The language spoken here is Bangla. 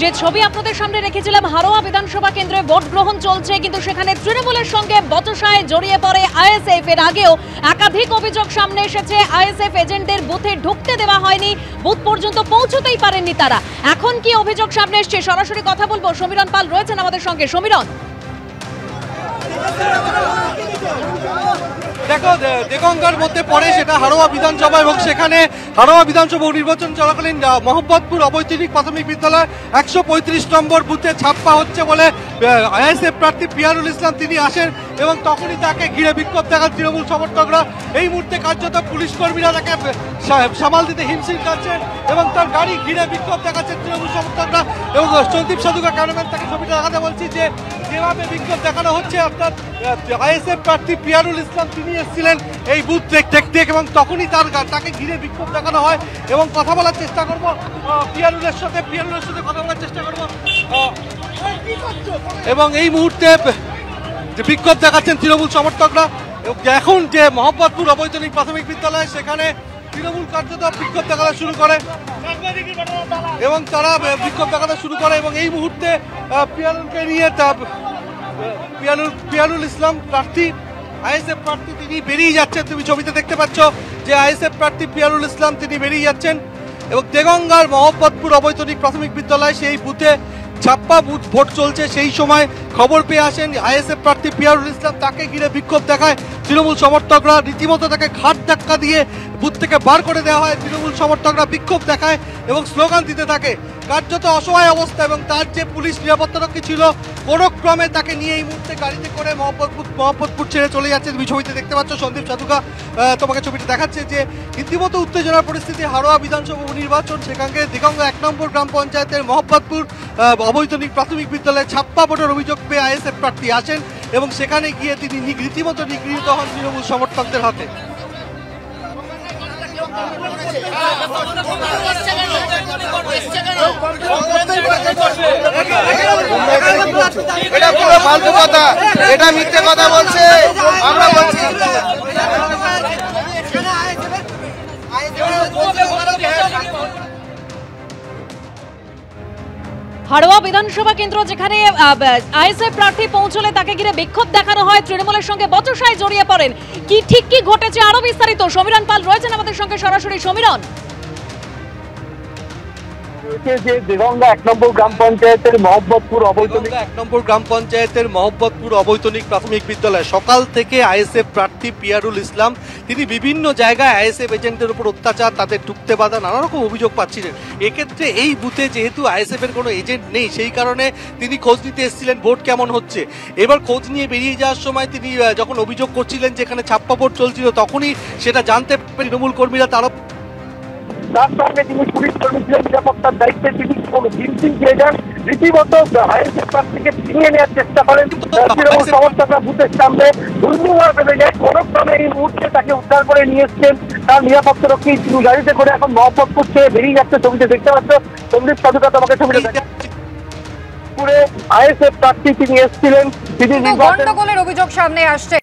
যে ছবি আপনাদের সামনে রেখেছিলাম, হারোয়া বিধানসভা কেন্দ্রে ভোট গ্রহণ চলছে, কিন্তু সেখানে তৃণমূলের সঙ্গে বচসায় জড়িয়ে পড়ে আইএসএফ। এর আগেও একাধিক অভিযোগ সামনে এসেছে, আইএসএফ এজেন্টদের বুথে ঢুকতে দেওয়া হয়নি, বুথ পর্যন্ত পৌঁছতেই পারেননি তারা। এখন কি অভিযোগ সামনে এসছে? সরাসরি কথা বলব। সমীরণ পাল রয়েছেন আমাদের সঙ্গে। সমীরণ। দেখো দেগঙ্গার মধ্যে পড়ে সেটা হারোয়া বিধানসভা এবং সেখানে হারোয়া বিধানসভা নির্বাচন চলাকালীন মোহাম্মদপুর অবৈতনিক প্রাথমিক বিদ্যালয় একশো পঁয়ত্রিশ নম্বর বুথে ছাপ্পা হচ্ছে বলে আইএসএফ প্রার্থী পিয়ারুল ইসলাম তিনি আসেন এবং তখনই তাকে ঘিরে বিক্ষোভ দেখান তৃণমূল সমর্থকরা। এই মুহূর্তে কার্যত পুলিশ কর্মীরা তাকে সামাল দিতে হিমশিম খাচ্ছেন এবং তার গাড়ি ঘিরে বিক্ষোভ দেখাচ্ছেন তৃণমূল সমর্থকরা। এবং সন্দীপ সাধুকা, ক্যামেরাম্যান, তাকে ছবিটা দেখাতে বলছি যে যেভাবে বিক্ষোভ দেখানো হচ্ছে আপনার আইএসএফ প্রার্থী পিয়ারুল ইসলাম, তিনি এসেছিলেন এই বুথ দেখ- দেখতে এবং তখনই তার তাকে ঘিরে বিক্ষোভ দেখানো হয় এবং কথা বলার চেষ্টা করব পিয়ারুলের সাথে পিয়ারুলের সাথে কথা বলার চেষ্টা করব এবং এই মুহূর্তে যে বিক্ষোভ দেখাচ্ছেন তৃণমূল সমর্থকরা এখন যে মোহাম্মদপুর অবৈতনিক প্রাথমিক বিদ্যালয়, সেখানে তৃণমূল কার্যত বিক্ষোভ দেখাতে শুরু করে। এবং তারা বিক্ষোভ দেখাতে শুরু করে এবং এই মুহূর্তে আহ, পিয়ারুলকে নিয়ে তা- পিয়ানুল পিয়ানুল ইসলাম প্রার্থী আইএসএফ প্রার্থী তিনি বেরিয়ে যাচ্ছেন। তুমি ছবিতে দেখতে পাচ্ছ যে আইএসএফ প্রার্থী পিয়ানুল ইসলাম তিনি বেরিয়ে যাচ্ছেন এবং দেগঙ্গার মোহাম্মদপুর অবৈতনিক প্রাথমিক বিদ্যালয় সেই বুথে ছাপ্পা বুথ ভোট চলছে। সেই সময় খবর পেয়ে আসেন আইএসএফ প্রার্থী পিয়ারুল ইসলাম। তাকে ঘিরে বিক্ষোভ দেখায় তৃণমূল সমর্থকরা। রীতিমতো তাকে ঘাট ধাক্কা দিয়ে বুথ থেকে বার করে দেওয়া হয়। তৃণমূল সমর্থকরা বিক্ষোভ দেখায় এবং স্লোগান দিতে থাকে। কার্যত অসহায় অবস্থা এবং তার যে পুলিশ নিরাপত্তারক্ষী ছিল কোনো ক্রমে তাকে নিয়ে এই মুহূর্তে গাড়িতে করে মোহাম্মদপুর মোহাম্মদপুর ছেড়ে চলে যাচ্ছে। তুমি ছবিতে দেখতে পাচ্ছ সন্দীপ সাধুকা তোমাকে ছবিটা দেখাচ্ছে যে রীতিমতো উত্তেজনার পরিস্থিতি হারোয়া বিধানসভা উপনির্বাচন, সেখানে দিগঙ্গা এক নম্বর গ্রাম পঞ্চায়েতের মোহাম্মদপুর অবৈতনিক প্রাথমিক বিদ্যালয়ে ছাপ্পা ভোটের অভিযোগ পেয়ে আইএসএফ প্রার্থী আসেন এবং সেখানে গিয়ে তিনি রীতিমতো নিগৃহীত হন তৃণমূল সমর্থকদের হাতে। এটা পুরো ফালতু কথা। এটা মিথ্যে কথা বলছে। আমরা বলছি হাড়োয়া বিধানসভা কেন্দ্র যেখানে আইএসএফ প্রার্থী পৌঁছলে তাকে ঘিরে বিক্ষোভ দেখানো হয়। তৃণমূলের সঙ্গে বচসায় জড়িয়ে পড়েন। কি ঠিক কি ঘটেছে আরও বিস্তারিত? সমীরণ পাল রয়েছেন আমাদের সঙ্গে সরাসরি। সমীরণ। গ্রাম পঞ্চায়েতের অবৈতনিক প্রাথমিক বিদ্যালয়। সকাল থেকে আইএসএফ প্রার্থী পিয়ারুল ইসলাম, তিনি বিভিন্ন জায়গায় আইএসএফ উপর অত্যাচার, তাদের ঢুকতে অভিযোগ পাচ্ছিলেন। এক্ষেত্রে এই যেহেতু কোনো এজেন্ট নেই, সেই কারণে তিনি খোঁজ নিতে এসেছিলেন, ভোট কেমন হচ্ছে? এবার খোঁজ নিয়ে বেরিয়ে যাওয়ার সময় তিনি যখন অভিযোগ করছিলেন যে এখানে ছাপ্পা ভোট চলছিল, তখনই সেটা জানতে তৃণমূল কর্মীরা, তারা তার সঙ্গে তিনি পুলিশ কর্মী ছিলেন নিরাপত্তার দায়িত্বে তিনি কোনো হিমশিম খেয়ে যান। রীতিমতো আইএসএফ প্রার্থীকে ছিনিয়ে নেওয়ার চেষ্টা করেন। তৃণমূল সমর্থকরা বুথের সামনে। ধুন্ধুমার বেঁধে যায় কোনো ক্রমে এই মুহূর্তে তাকে উদ্ধার করে নিয়ে এসছেন। তার নিরাপত্তারক্ষী তিনি গাড়িতে করে এখন মোহাম্মদপুর ছেড়ে বেরিয়ে যাচ্ছে ছবিতে দেখতে পাচ্ছ। সন্দীপ সাধুকা তোমাকে ছবিটা দেখা পুরে আইএসএফ প্রার্থী তিনি এসেছিলেন। তিনি গন্ডগোলের অভিযোগ সামনে আসছে।